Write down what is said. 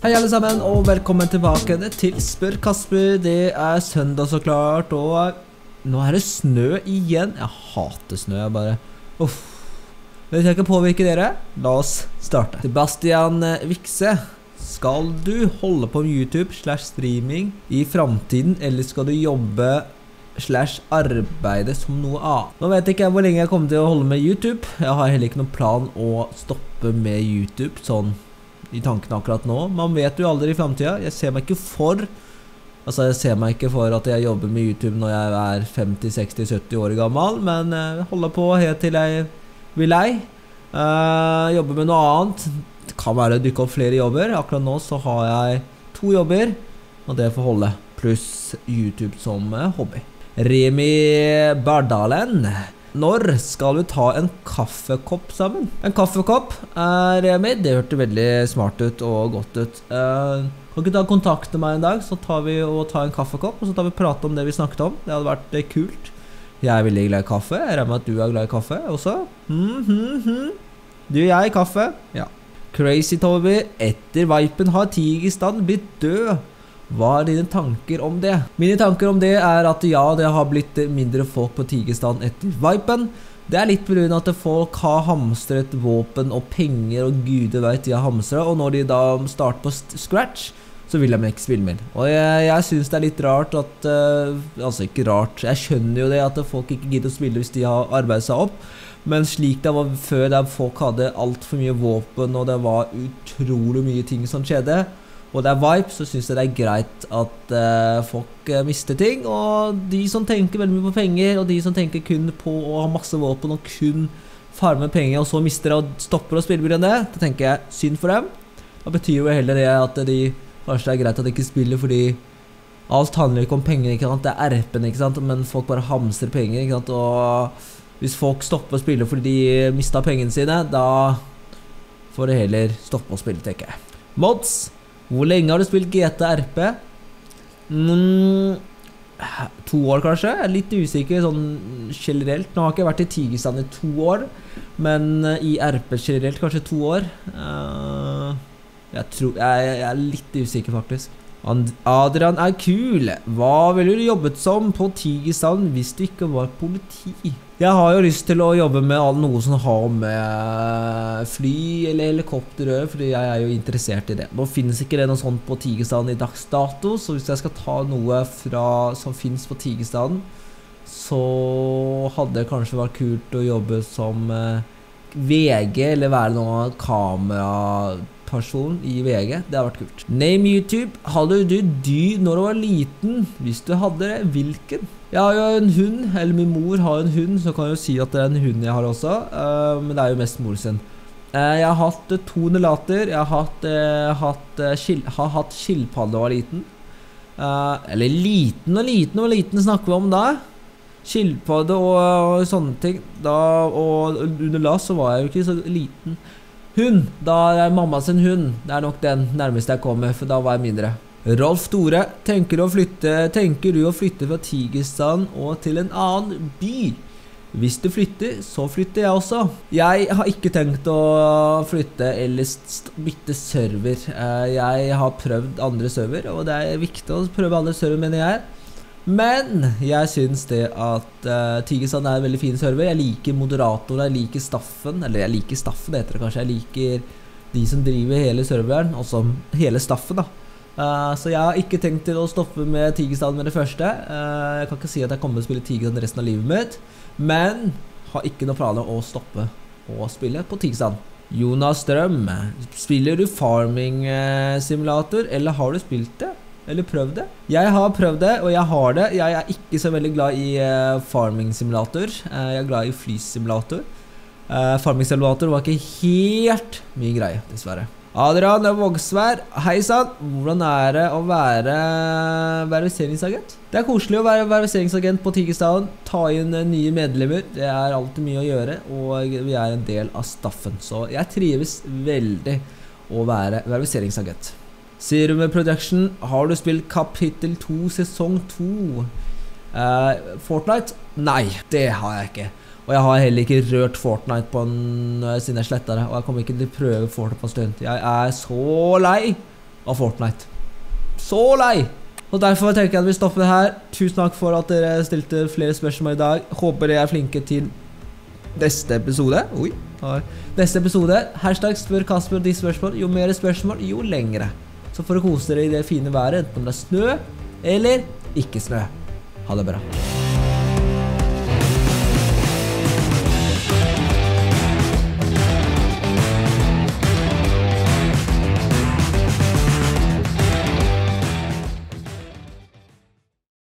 Hei alle sammen, og velkommen tilbake til Spør Kasper. Det er søndag, så klart, og nå er det snø igjen. Jeg hater snø, jeg bare Uff. Men jeg ikke påvirke dere. La oss starte. Sebastian Vikse. Skal du holde på med YouTube slash streaming i framtiden, eller skal du jobbe slash arbeide som noe annet? Nå vet ikke jeg hvor lenge jeg kommer til å holde med YouTube. Jeg har heller ikke noen plan å stoppe med YouTube sånn i tankene akkurat nå. Man vet jo aldri i framtida. Jeg ser meg ikke for Altså, jeg ser meg ikke for at jeg jobber med YouTube når jeg er 50-60-70 år gammel, men jeg holder på helt til jeg blir lei. Uh, jobber med noe annet. Det kan være det dukker opp flere jobber. Akkurat nå så har jeg to jobber, og det får holde. Pluss YouTube som uh, hobby. Remi Bardalen. Når skal vi ta en kaffekopp sammen? En kaffekopp, uh, Remi, det hørte veldig smart ut og godt ut. Uh, kan ikke ta kontakt med meg en dag, så tar vi og tar en kaffekopp, og så tar vi prate om det vi snakket om. Det hadde vært eh, kult. Jeg er veldig glad i kaffe. Jeg regner med at du er glad i kaffe også. Mm, mm, mm. Du jeg, kaffe. Ja. Crazy Toby. Etter Vipen har Tigerstaden blitt død. Hva er dine tanker om det? Mine tanker om det er at ja, det har blitt mindre folk på Tigerstrand etter Vipen. Det er litt pga. at folk har hamstret våpen og penger og guder veit de har hamstra, og når de da starter på scratch, så vil de ikke spille mer. Og jeg, jeg syns det er litt rart at uh, Altså, ikke rart, jeg skjønner jo det at folk ikke gidder å spille hvis de har arbeidet seg opp, men slik det var før, der folk hadde altfor mye våpen, og det var utrolig mye ting som skjedde, og det er vibe, så syns jeg det er greit at uh, folk uh, mister ting. Og de som tenker veldig mye på penger, og de som tenker kun på å ha masse våpen og kun farme penger, og så mister og stopper å spille pga. det, da tenker jeg synd for dem. Da betyr jo heller det at de kanskje det er greit at de ikke spiller fordi alt handler ikke om penger, ikke sant? det er RP-en, ikke sant, men folk bare hamstrer penger. ikke sant, og hvis folk stopper å spille fordi de mista pengene sine, da får de heller stoppe å spille, tenker jeg. Mods hvor lenge har du spilt GTRP? Mm, to år, kanskje? Jeg er litt usikker sånn generelt. Nå har jeg ikke vært i Tigerstand i to år, men eh, i RP generelt kanskje to år. Uh, jeg, tror, jeg, jeg, er litt usikker, faktisk. Adrian er kul. Hva ville du jobbet som på Tigerstand hvis du ikke var politi? Jeg har jo lyst til å jobbe med noe som har med fly eller helikopter å fordi jeg er jo interessert i det. Nå finnes ikke det noe sånt på Tigerstaden i dags dato, så hvis jeg skal ta noe fra, som finnes på Tigerstaden, så hadde det kanskje vært kult å jobbe som eh, VG, eller være noe kamera person i VG. Det har vært kult. Name YouTube. Hadde du dyr når du var liten? Hvis du hadde det, hvilken? Jeg har jo en hund, eller min mor har en hund, så kan jeg jo si at det er en hund jeg har også. Uh, men det er jo mest mor sin. Uh, jeg har hatt uh, to nelater. Jeg har hatt, skil, har hatt skilpadde da jeg var liten. eller liten og liten, og liten snakker vi om da? Skilpadde og, og, sånne ting. Da, og under las så var jeg jo ikke så liten. Hund. Da er mamma sin hund. Det er nok den nærmeste jeg kommer, for da var jeg mindre. Rolf Tore, tenker, flytte, tenker, du å flytte fra Tigerstrand og til en annen by? Hvis du flytter, så flytter jeg også. Jeg har ikke tenkt å flytte eller bytte server. Eh, jeg har prøvd andre server, og det er viktig å prøve andre server, mener jeg. Men jeg syns det at uh, Tigerstrand er en veldig fin server. Jeg liker moderatorer, jeg liker staffen. Eller jeg liker staffen, heter det kanskje. Jeg liker de som driver hele serveren, altså hele staffen, da. Uh, så jeg har ikke tenkt til å stoppe med Tigerstrand med det første. Uh, jeg kan ikke si at jeg kommer til å spille Tigerstrand resten av livet mitt, men har ikke noen planer å stoppe å spille på Tigerstrand. Jonas Strøm, spiller du farming simulator, eller har du spilt det? Eller prøv det. Jeg har prøvd det, og jeg har det. Jeg er ikke så veldig glad i uh, farming simulator. Uh, jeg er glad i flysimulator. Uh, farming simulator var ikke helt min greie, dessverre. Adrian Vågsvær, hei sann. Hvordan er det å være verifiseringsagent? Det er koselig å være verifiseringsagent på Tigerstaden. Ta inn nye medlemmer. Det er alltid mye å gjøre, og vi er en del av staffen. Så jeg trives veldig å være verifiseringsagent. Serum Production, har du spilt kapittel 2 sesong 2? Uh, eh, Fortnite? Nei, det har jeg ikke. Og jeg har heller ikke rørt Fortnite på en, eh, siden jeg sletta det. Og jeg kommer ikke til å prøve Fortnite på en stund. Jeg er så lei av Fortnite. Så lei! Og Derfor tenker jeg at vi stopper her. Tusen takk for at dere stilte flere spørsmål i dag. Håper dere er flinke til neste episode. Oi. Neste episode. Hashtag spør Kasper de spørsmål. Jo mer spørsmål, jo lengre. Så får dere kose dere i det fine været, enten om det er snø eller ikke snø. Ha det bra.